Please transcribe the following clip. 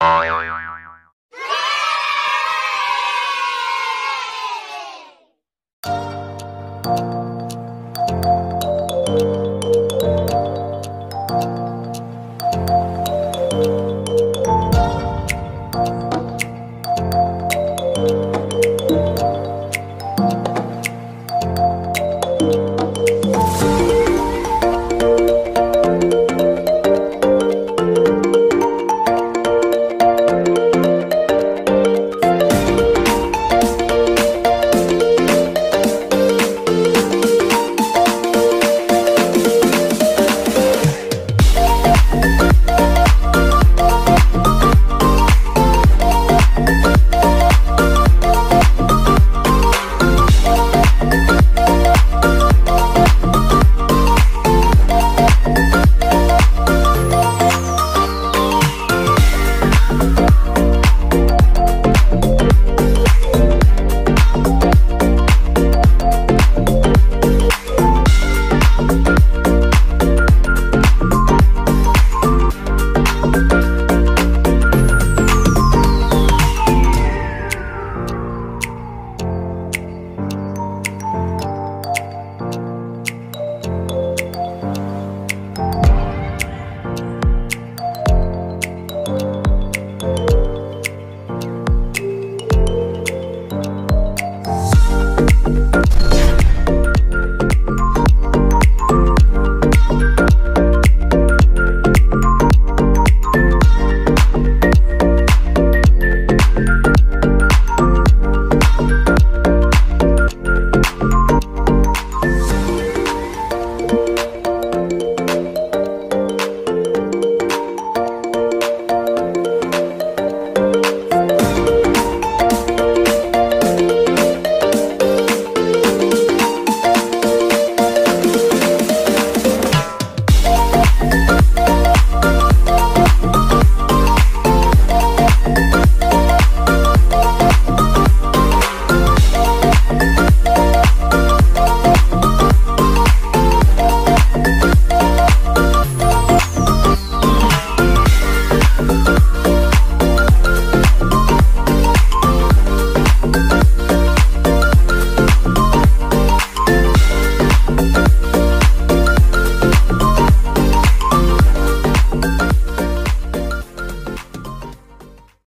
Bye.